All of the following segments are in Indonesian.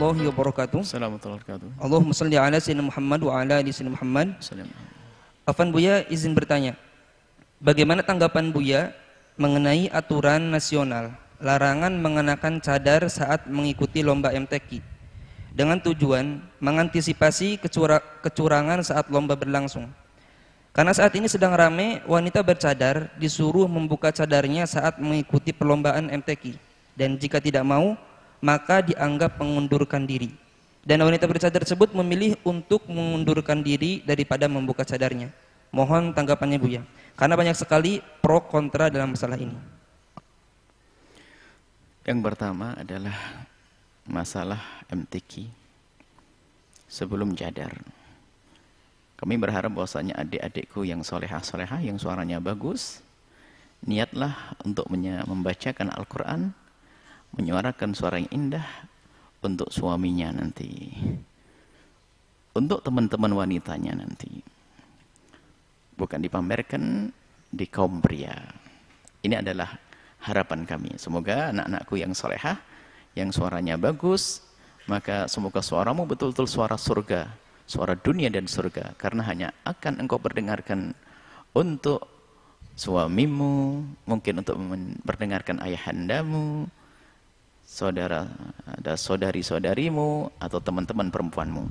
warahmatullahi wabarakatuh. Assalamualaikum warahmatullahi wabarakatuh. Allahumma salli ala sayyidina Muhammad wa ala ali sayyidina Muhammad. Assalamualaikum. Afan Buya izin bertanya. Bagaimana tanggapan Buya mengenai aturan nasional larangan mengenakan cadar saat mengikuti lomba MTQ dengan tujuan mengantisipasi kecura- kecurangan saat lomba berlangsung. Karena saat ini sedang rame wanita bercadar disuruh membuka cadarnya saat mengikuti perlombaan MTQ dan jika tidak mau maka dianggap mengundurkan diri. Dan wanita bercadar tersebut memilih untuk mengundurkan diri daripada membuka cadarnya. Mohon tanggapannya Buya. Karena banyak sekali pro kontra dalam masalah ini. Yang pertama adalah masalah MTQ sebelum jadar. Kami berharap bahwasanya adik-adikku yang soleha-soleha, yang suaranya bagus, niatlah untuk membacakan Al-Quran, menyuarakan suara yang indah untuk suaminya nanti. Untuk teman-teman wanitanya nanti. Bukan dipamerkan di kaum pria. Ini adalah harapan kami. Semoga anak-anakku yang solehah, yang suaranya bagus, maka semoga suaramu betul-betul suara surga, suara dunia dan surga. Karena hanya akan engkau perdengarkan untuk suamimu, mungkin untuk memperdengarkan ayahandamu, saudara ada saudari-saudarimu atau teman-teman perempuanmu.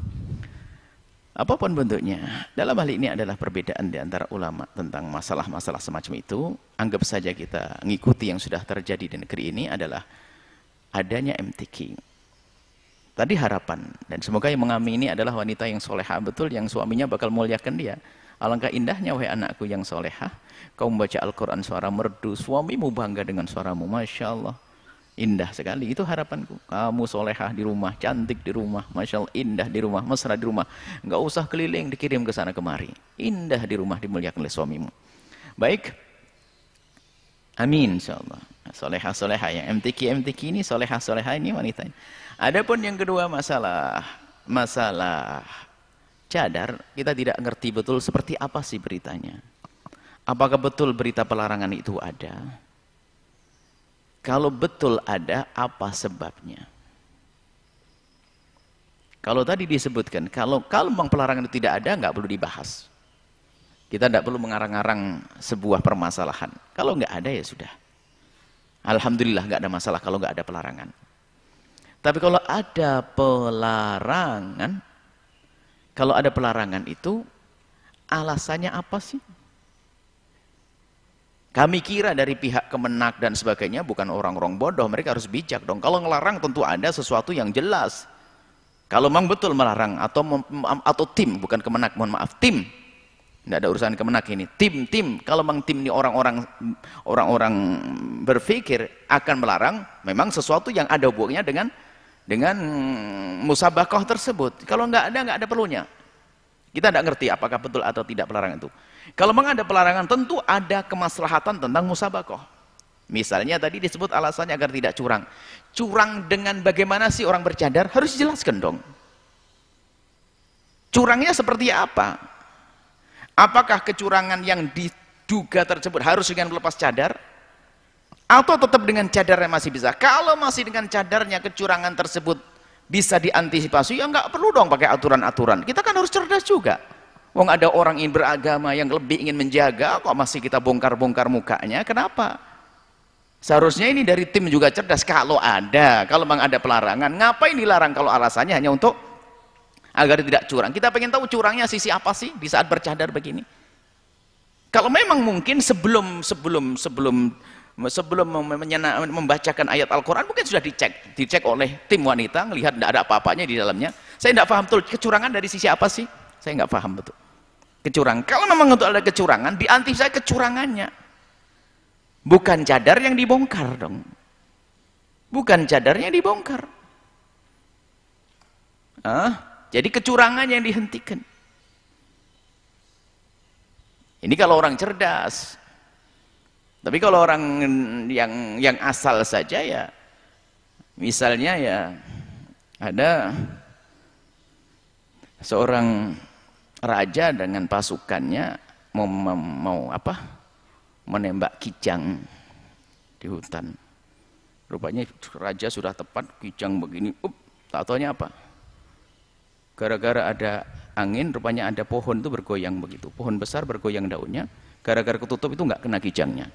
Apa pun bentuknya, dalam hal ini adalah perbedaan di antara ulama tentang masalah-masalah semacam itu. Anggap saja kita mengikuti yang sudah terjadi di negeri ini adalah adanya MTQ. Tadi harapan, dan semoga yang mengamini adalah wanita yang soleha betul, yang suaminya bakal muliakan dia. Alangkah indahnya, wahai anakku yang soleha, kau membaca Al-Quran suara merdu, suamimu bangga dengan suaramu, Masya Allah. Indah sekali, itu harapanku. Kamu solehah di rumah, cantik di rumah, Masya Allah, indah di rumah, mesra di rumah. Enggak usah keliling, dikirim ke sana kemari. Indah di rumah, dimuliakan oleh suamimu. Baik. Amin, insya Allah. Solehah, solehah. Yang MTQ, MTQ ini, solehah, solehah ini wanita. Adapun yang kedua masalah, masalah cadar, kita tidak ngerti betul seperti apa sih beritanya. Apakah betul berita pelarangan itu ada? Kalau betul ada, apa sebabnya? Kalau tadi disebutkan, kalau kalau memang pelarangan itu tidak ada, nggak perlu dibahas. Kita tidak perlu mengarang-arang sebuah permasalahan. Kalau nggak ada ya sudah. Alhamdulillah nggak ada masalah kalau nggak ada pelarangan. Tapi kalau ada pelarangan, kalau ada pelarangan itu alasannya apa sih? Kami kira dari pihak kemenak dan sebagainya bukan orang-orang bodoh, mereka harus bijak dong. Kalau ngelarang tentu ada sesuatu yang jelas. Kalau memang betul melarang atau atau tim bukan kemenak, mohon maaf, tim. Tidak ada urusan kemenak ini. Tim, tim. Kalau memang tim ini orang-orang orang-orang berpikir akan melarang, memang sesuatu yang ada hubungannya dengan dengan musabakoh tersebut. Kalau nggak ada, nggak ada perlunya. Kita tidak ngerti apakah betul atau tidak pelarangan itu. Kalau memang ada pelarangan, tentu ada kemaslahatan tentang musabakoh. Misalnya tadi disebut alasannya agar tidak curang. Curang dengan bagaimana sih orang bercadar? Harus dijelaskan dong. Curangnya seperti apa? Apakah kecurangan yang diduga tersebut harus dengan melepas cadar? Atau tetap dengan cadarnya masih bisa? Kalau masih dengan cadarnya kecurangan tersebut bisa diantisipasi, ya nggak perlu dong pakai aturan-aturan. Kita kan harus cerdas juga. Wong ada orang ingin beragama yang lebih ingin menjaga, kok masih kita bongkar-bongkar mukanya? Kenapa? Seharusnya ini dari tim juga cerdas. Kalau ada, kalau memang ada pelarangan, ngapain dilarang kalau alasannya hanya untuk agar tidak curang? Kita pengen tahu curangnya sisi apa sih di saat bercadar begini? Kalau memang mungkin sebelum sebelum sebelum sebelum membacakan ayat Al-Quran mungkin sudah dicek dicek oleh tim wanita melihat tidak ada apa-apanya di dalamnya. Saya tidak paham betul kecurangan dari sisi apa sih? Saya nggak paham betul. Kecurangan kalau memang untuk ada kecurangan diantisipasi kecurangannya. Bukan cadar yang dibongkar dong. Bukan cadarnya dibongkar. Ah, jadi kecurangan yang dihentikan. Ini kalau orang cerdas tapi kalau orang yang yang asal saja ya misalnya ya ada seorang raja dengan pasukannya mau, mau, mau apa? menembak kijang di hutan. Rupanya raja sudah tepat kijang begini, up, Tak taunya apa? Gara-gara ada angin, rupanya ada pohon itu bergoyang begitu. Pohon besar bergoyang daunnya, gara-gara ketutup itu nggak kena kijangnya.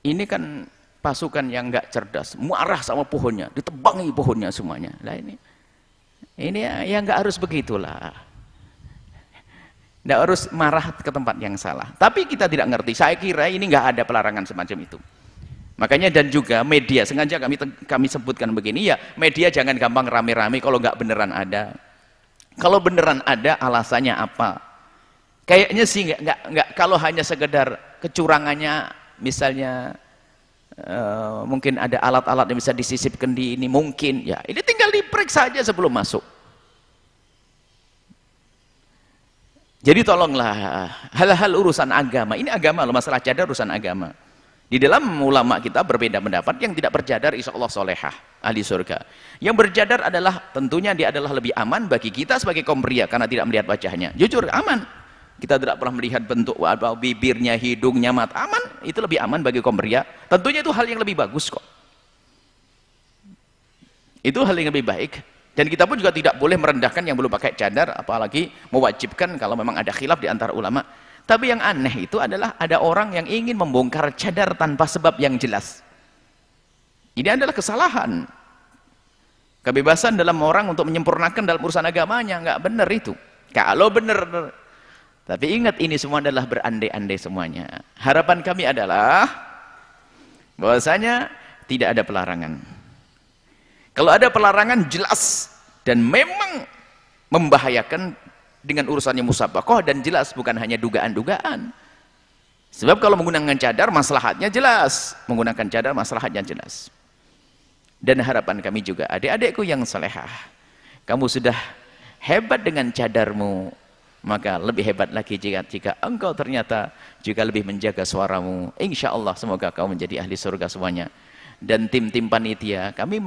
Ini kan pasukan yang nggak cerdas, marah sama pohonnya, ditebangi pohonnya semuanya. Lah ini, ini ya nggak harus begitulah. Nggak harus marah ke tempat yang salah. Tapi kita tidak ngerti. Saya kira ini nggak ada pelarangan semacam itu. Makanya dan juga media sengaja kami kami sebutkan begini ya media jangan gampang rame-rame kalau nggak beneran ada. Kalau beneran ada alasannya apa? Kayaknya sih nggak nggak kalau hanya sekedar kecurangannya misalnya uh, mungkin ada alat-alat yang bisa disisipkan di ini mungkin ya ini tinggal diperiksa saja sebelum masuk. Jadi tolonglah hal-hal urusan agama ini agama loh masalah cadar urusan agama. Di dalam ulama kita berbeda pendapat yang tidak berjadar insya Allah solehah ahli surga. Yang berjadar adalah tentunya dia adalah lebih aman bagi kita sebagai kaum pria karena tidak melihat wajahnya. Jujur aman. Kita tidak pernah melihat bentuk apa bibirnya, hidungnya, mata aman. Itu lebih aman bagi kaum pria. Tentunya itu hal yang lebih bagus kok. Itu hal yang lebih baik. Dan kita pun juga tidak boleh merendahkan yang belum pakai cadar, apalagi mewajibkan kalau memang ada khilaf di antara ulama. Tapi yang aneh itu adalah ada orang yang ingin membongkar cadar tanpa sebab yang jelas. Ini adalah kesalahan. Kebebasan dalam orang untuk menyempurnakan dalam urusan agamanya, nggak benar itu. Kalau benar, tapi ingat ini semua adalah berandai-andai semuanya. Harapan kami adalah bahwasanya tidak ada pelarangan. Kalau ada pelarangan jelas dan memang membahayakan dengan urusannya musabakoh dan jelas bukan hanya dugaan-dugaan sebab kalau menggunakan cadar maslahatnya jelas menggunakan cadar maslahatnya jelas dan harapan kami juga adik-adikku yang salehah kamu sudah hebat dengan cadarmu maka lebih hebat lagi jika jika engkau ternyata juga lebih menjaga suaramu. Insya Allah semoga kau menjadi ahli surga semuanya. Dan tim-tim panitia kami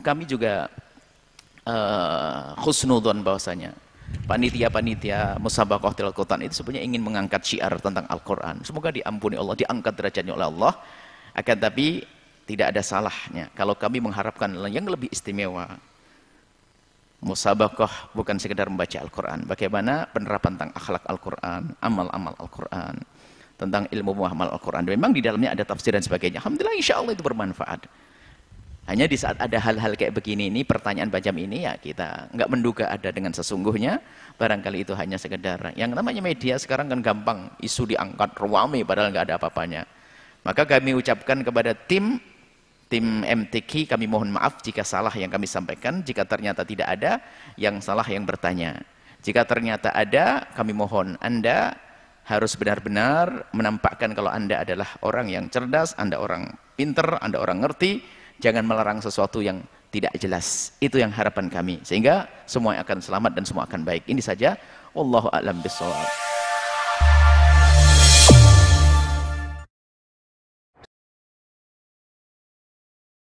kami juga uh, khusnudon bahwasanya. Panitia-panitia musabaqah tilal Quran itu sebenarnya ingin mengangkat syiar tentang Al-Quran. Semoga diampuni Allah diangkat derajatnya oleh Allah. Akan tapi tidak ada salahnya kalau kami mengharapkan yang lebih istimewa musabaqah bukan sekedar membaca Al-Quran bagaimana penerapan tentang akhlak Al-Quran amal-amal Al-Quran tentang ilmu muhammad Al-Quran memang di dalamnya ada tafsir dan sebagainya Alhamdulillah insya Allah itu bermanfaat hanya di saat ada hal-hal kayak begini ini, pertanyaan macam ini ya kita nggak menduga ada dengan sesungguhnya. Barangkali itu hanya sekedar. Yang namanya media sekarang kan gampang, isu diangkat ruame padahal nggak ada apa-apanya. Maka kami ucapkan kepada tim tim MTQ kami mohon maaf jika salah yang kami sampaikan. Jika ternyata tidak ada, yang salah yang bertanya. Jika ternyata ada, kami mohon Anda harus benar-benar menampakkan kalau Anda adalah orang yang cerdas, Anda orang pinter, Anda orang ngerti, jangan melarang sesuatu yang tidak jelas. Itu yang harapan kami. Sehingga semua akan selamat dan semua akan baik. Ini saja. Wallahu a'lam bishawab.